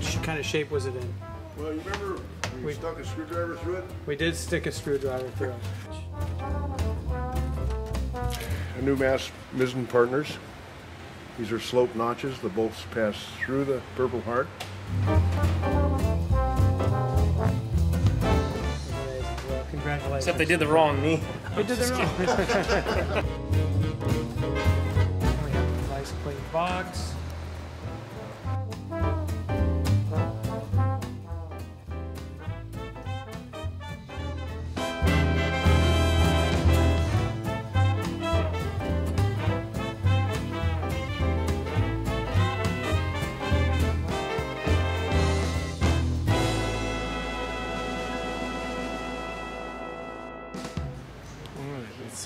What sh- kind of shape was it in? Well, you remember we, We- stuck a screwdriver through it? We did stick a screwdriver through it. A new mass mizzen partners. These are slope notches. The bolts pass through the Purple Heart. Well, congratulations. Except they did the wrong knee. We did the wrong. we have a nice clean box.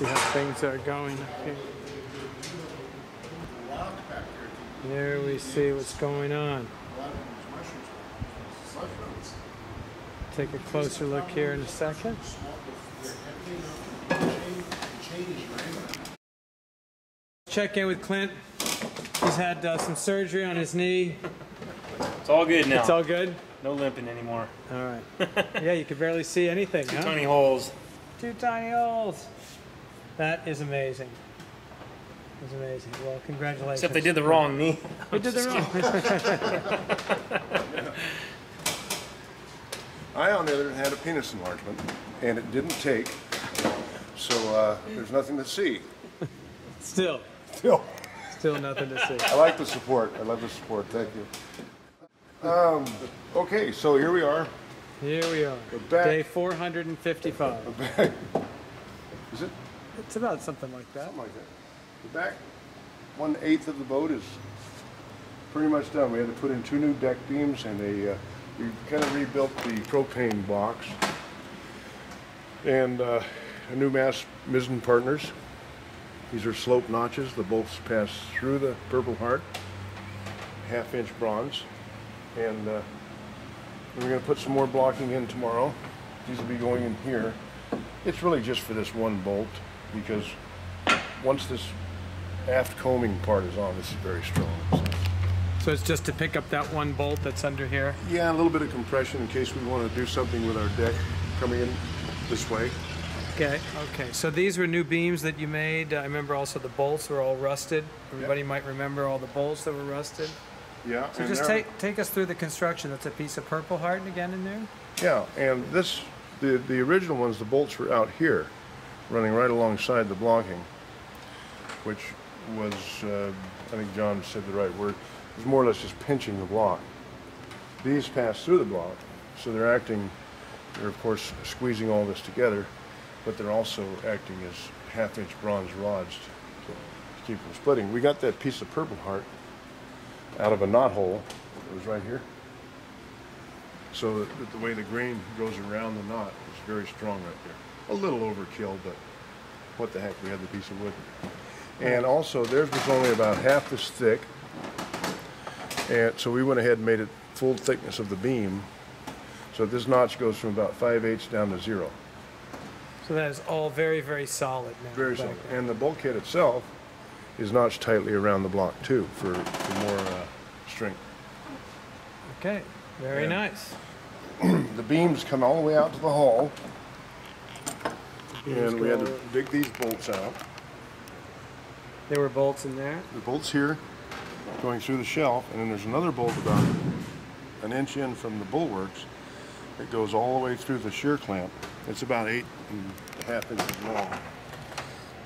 See how things are going up here. There we see what's going on. Take a closer look here in a second. Check in with Clint. He's had uh, some surgery on his knee. It's all good now. It's all good. no limping anymore. All right. Yeah, you can barely see anything, huh? Tiny holes. Two tiny holes. That is amazing. That's amazing. Well, congratulations. Except they did the wrong knee. We did the wrong. I, on the other hand, had a penis enlargement, and it didn't take. So uh, there's nothing to see. Still, Still. still nothing to see. I like the support. I love the support. Thank you. Um, okay, so here we are. Here we are. We're back. Day 455. Is it? It's about something like that. Something like that. The back one eighth of the boat is pretty much done. We had to put in two new deck beams and a, uh, we kind of rebuilt the propane box and uh, a new mass mizzen partners. These are slope notches. The bolts pass through the Purple Heart, half inch bronze. And uh, we're going to put some more blocking in tomorrow. These will be going in here. It's really just for this one bolt because once this aft coaming part is on, this is very strong. So, So it's just to pick up that one bolt that's under here. yeah, a little bit of compression in case we want to do something with our deck coming in this way. Okay. Okay. So these were new beams that you made. I remember also the bolts were all rusted. Everybody might remember all the bolts that were rusted. Yeah. So just take take us through the construction. That's a piece of Purple Heart again in there. Yeah, and this, the, the original ones, the bolts were out here, running right alongside the blocking, which was, uh, I think John said the right word, it was more or less just pinching the block. These pass through the block, so they're acting, they're of course squeezing all this together, but they're also acting as half-inch bronze rods to, to keep from splitting. We got that piece of Purple Heart out of a knot hole, it was right here. So that, the way the grain goes around the knot is very strong right there. A little overkill, but what the heck, we had the piece of wood. And also theirs was only about half this thick. And so we went ahead and made it full thickness of the beam. So this notch goes from about 5 eighths down to zero. So that is all very very solid now. Very solid. there. And the bulkhead itself is notched tightly around the block too for, for more uh, strength. Okay. Very Yeah. nice. The beams come all the way out to the hull. And we had to dig these bolts out. There were bolts in there. The bolt's here, going through the shelf, and then there's another bolt about an inch in from the bulwarks. It goes all the way through the shear clamp. It's about eight and a half inches long.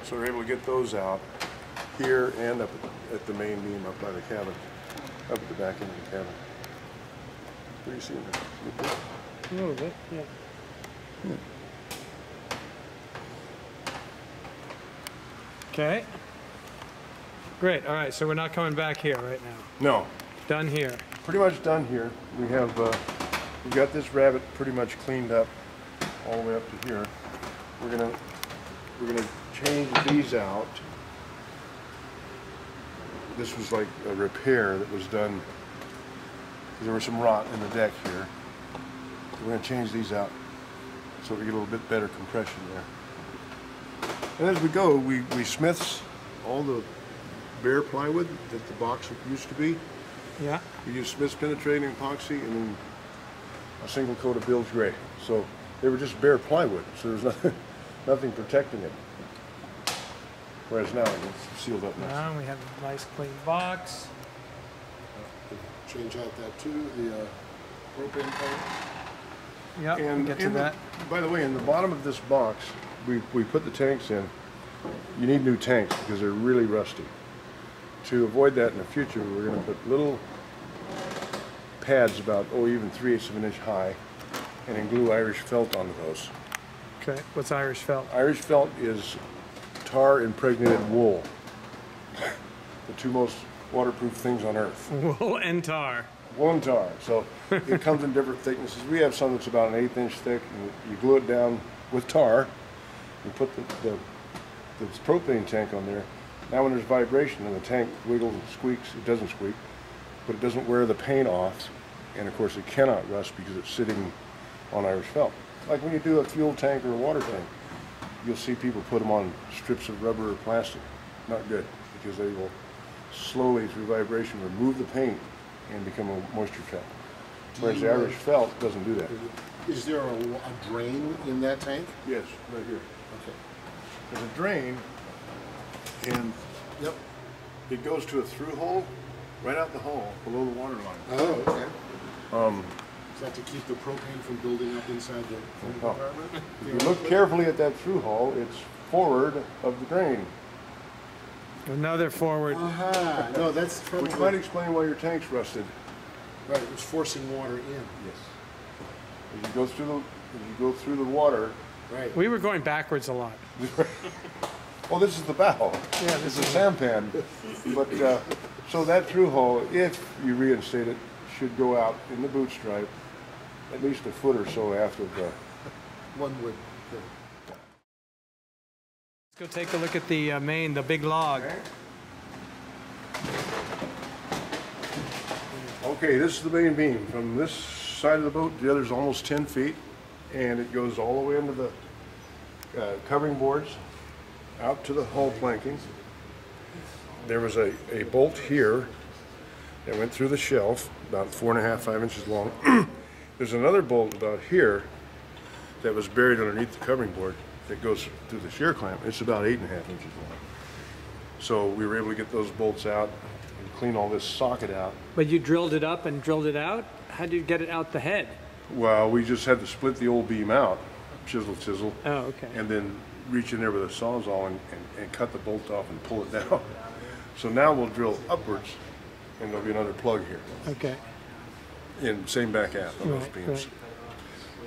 So we're able to get those out here and up at the main beam up by the cabin, up at the back end of the cabin. What do you see in there? A little bit. Yeah. Okay. Great. All right. So we're not coming back here right now. No, Done here. pretty much done here. We have, uh, we've got this rabbet pretty much cleaned up all the way up to here. We're gonna, we're gonna change these out. This was like a repair that was done. There was some rot in the deck here. We're gonna change these out so we get a little bit better compression there. And as we go, we, we smiths all the bare plywood that the box used to be. Yeah. We used Smith's penetrating epoxy and then a single coat of Bill's gray. So they were just bare plywood, so there's nothing, nothing protecting it. Whereas now it's sealed up nice. Now we have a nice clean box. Change out that too, the uh, propane. Yep, we'll And get to in the- that. by the way, in the bottom of this box, we, we put the tanks in. You need new tanks because they're really rusty. To avoid that in the future, we're going to put little pads about, oh, even three eighths of an inch high, and then glue Irish felt onto those. Okay, what's Irish felt? Irish felt is tar impregnated wool. The two most waterproof things on earth. Wool and tar. Wool and tar. So it comes in different thicknesses. We have some that's about an eighth inch thick, and you glue it down with tar. You put the, the, the propane tank on there. Now, when there's vibration and the tank wiggles and squeaks, it doesn't squeak, but it doesn't wear the paint off. And of course, it cannot rust because it's sitting on Irish felt. Like when you do a fuel tank or a water tank, you'll see people put them on strips of rubber or plastic. Not good because they will slowly, through vibration, remove the paint and become a moisture trap. Whereas the uh, Irish felt doesn't do that. Is there a, a drain in that tank? Yes, right here. Okay. There's a drain, and Yep. it goes to a through hole right out the hole below the water line. Oh, okay. Um. Is that to keep the propane from building up inside the food Oh. compartment? If you look carefully at that through hole, it's forward of the drain, Another forward. Aha, no, that's which might explain why your tank's rusted. right, it's forcing water in. Yes. As you go through the, as you go through the water, Right. We were going backwards a lot. well, this is the bow. Yeah, It's this a sampan. But, uh, so that through hole, if you reinstate it, should go out in the boot stripe at least a foot or so after the, One would. Let's go take a look at the uh, main, the big log. Okay, this is the main beam. From this side of the boat, the other is almost 10 feet, and it goes all the way into the uh, covering boards, out to the hull planking. There was a, a bolt here that went through the shelf, about four and a half, five inches long. There's another bolt about here that was buried underneath the covering board that goes through the shear clamp. It's about eight and a half inches long. So we were able to get those bolts out and clean all this socket out. But you drilled it up and drilled it out? How did you get it out the head? Well, we just had to split the old beam out, chisel, chisel, Oh, okay. and then reach in there with a sawzall and, and, and cut the bolt off and pull it down. So now we'll drill upwards, and there'll be another plug here, Okay. and same back out on those beams.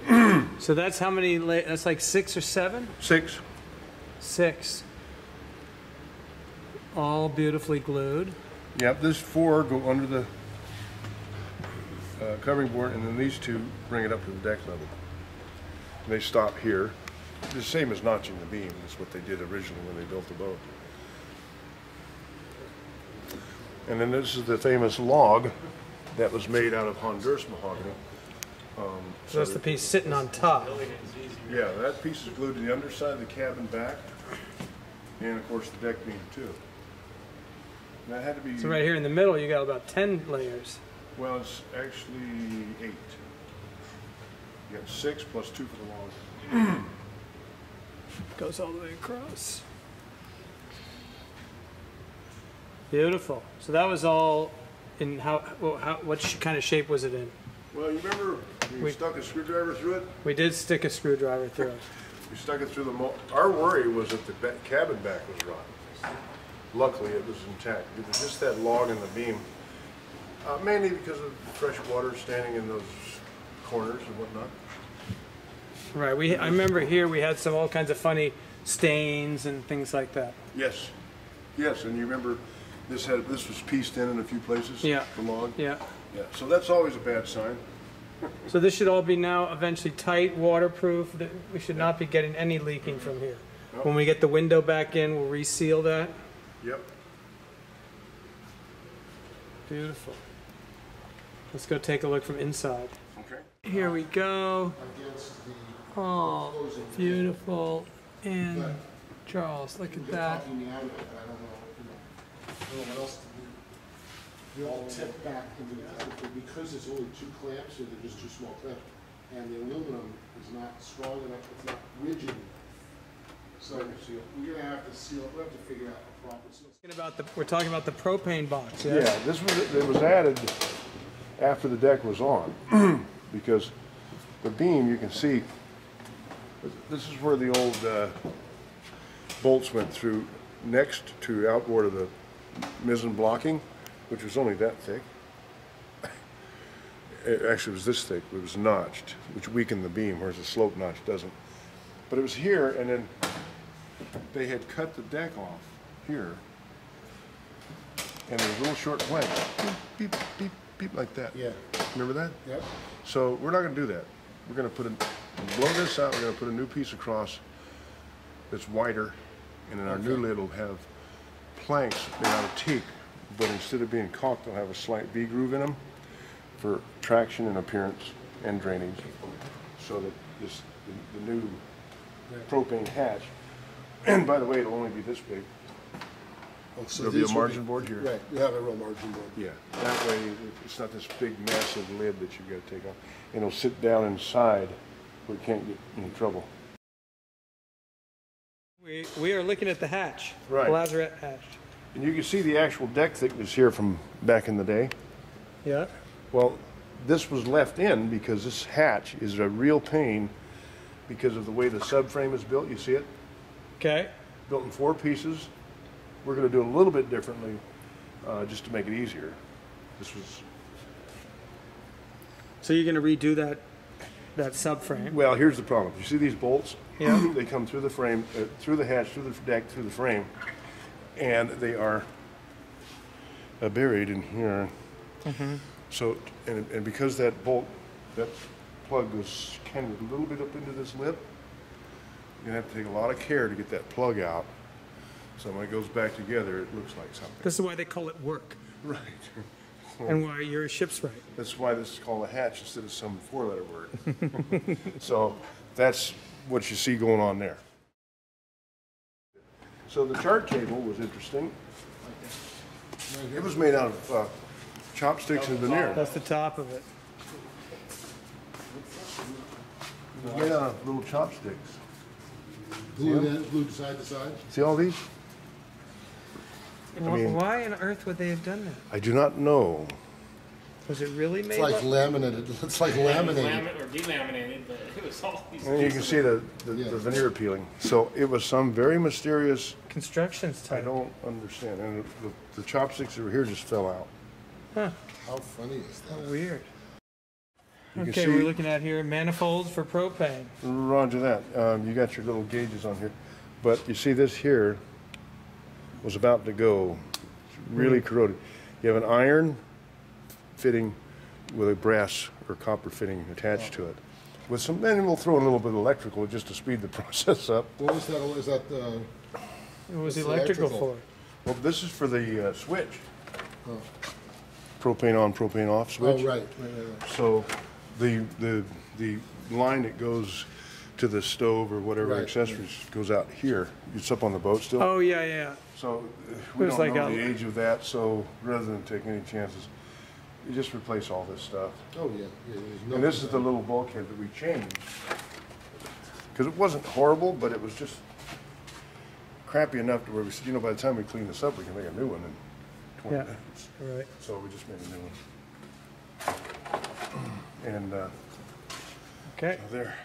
right. So that's how many, that's like six or seven? Six, Six. All beautifully glued. yep, this four go under the uh, covering board, and then these two bring it up to the deck level. They stop here. The same as notching the beam, is what they did originally when they built the boat. And then this is the famous log that was made out of Honduras mahogany. Um, So that's the piece sitting on top. Yeah, that piece is glued to the underside of the cabin back, and of course the deck beam too. And That had to be, So right here in the middle, you got about 10 layers. Well, it's actually eight. You got six plus two for the log. Goes all the way across. Beautiful. So that was all in how, well, how what sh- kind of shape was it in? Well, you remember you We- stuck a screwdriver through it? We did stick a screwdriver through it. We stuck it through the, mo- our worry was that the ba- cabin back was rotten. Luckily, it was intact. It was just that log in the beam, uh, mainly because of fresh water standing in those corners and whatnot. Right. We I remember here we had some all kinds of funny stains and things like that. Yes, yes, and you remember this had, this was pieced in in a few places? Yeah. The log? Yeah. Yeah, so that's always a bad sign. So this should all be now eventually tight, waterproof. That we should not be getting any leaking from here. Nope. When we get the window back in, we'll reseal that. Yep. Beautiful. Let's go take a look from inside. Okay. Here we go. Oh, beautiful. And Charles, look at that. talking me out of it, but I don't know, you know, I don't know what else to do. They all tip back into the, because it's only two clamps, or they're just two small clamps, and the aluminum is not strong enough, it's not rigid. So we're gonna have to seal, we'll have to figure out a proper seal. Talking about the, we're talking about the propane box, yeah? Yeah, this was, it was added after the deck was on, because the beam, you can see, this is where the old uh, bolts went through next to outboard of the mizzen blocking, which was only that thick. It actually was this thick, it was notched, which weakened the beam, whereas the slope notch doesn't. But it was here, and then they had cut the deck off here, and there was a little short plank, beep, beep, beep, beep, like that. Yeah, Remember that? yep, So we're not gonna do that. We're gonna put a, blow this out, we're gonna put a new piece across that's wider, and then our new lid will have planks made out of teak, but instead of being caulked, they'll have a slight V groove in them for traction and appearance and drainage, so that this, the, the new propane hatch, and by the way, it'll only be this big. Oh, so There'll be a these will margin board here. Right, you have a real margin board. Yeah, that way it's not this big massive lid that you've got to take off. And it'll sit down inside where it can't get in trouble. We, we are looking at the hatch. Right. the Lazarette hatch. And you can see the actual deck thickness here from back in the day. Yeah, Well, this was left in because this hatch is a real pain because of the way the subframe is built. You see it? okay. Built in four pieces. We're going to do it a little bit differently uh, just to make it easier. This was So you're gonna redo that, that subframe? Well, here's the problem. You see these bolts? Yeah. they come through the frame, uh, through the hatch, through the deck, through the frame, and they are uh, buried in here. Mm -hmm. So, and, and because that bolt, that plug goes kind of a little bit up into this lip, you're gonna have to take a lot of care to get that plug out. So when it goes back together, it looks like something. This is why they call it work, Right. and why you're a shipwright. That's why this is called a hatch instead of some four-letter word. So that's what you see going on there. So the chart table was interesting. It was made out of uh, chopsticks and veneer. That's the top of it. It was made out of little chopsticks. Glued in, glued side to side? See all these? Wh- mean- Why on earth would they have done that? I do not know. Was it really It's made like like? laminated, it's like laminated. Laminate or delaminated, but it was all these. And you can see the, the the veneer peeling. So it was some very mysterious, Construction's type. I type. don't understand. And the, the chopsticks that were here just fell out. Huh. How funny is that? Weird. You can Okay, we're looking at here manifolds for propane. Roger that. Um, you got your little gauges on here. But you see this here was about to go. It's really corroded. You have an iron fitting with a brass or copper fitting attached to it. With some, then we'll throw in a little bit of electrical just to speed the process up. What was that, is that, uh, What was electrical electrical. for? Well, this is for the uh, switch. Propane on, propane off switch. oh, right, right, right, right. So the, the, the line that goes to the stove or whatever Right. accessories goes out here. It's up on the boat still. Oh, yeah, yeah. So uh, we It was don't like know a- the age of that, so rather than take any chances, you just replace all this stuff. Oh, yeah, yeah, there's no. And this is the little bulkhead that we changed. Because it wasn't horrible, but it was just crappy enough to where we said, you know, by the time we clean this up, we can make a new one in twenty Yeah. minutes. All right. So we just made a new one. And, uh, Okay. there.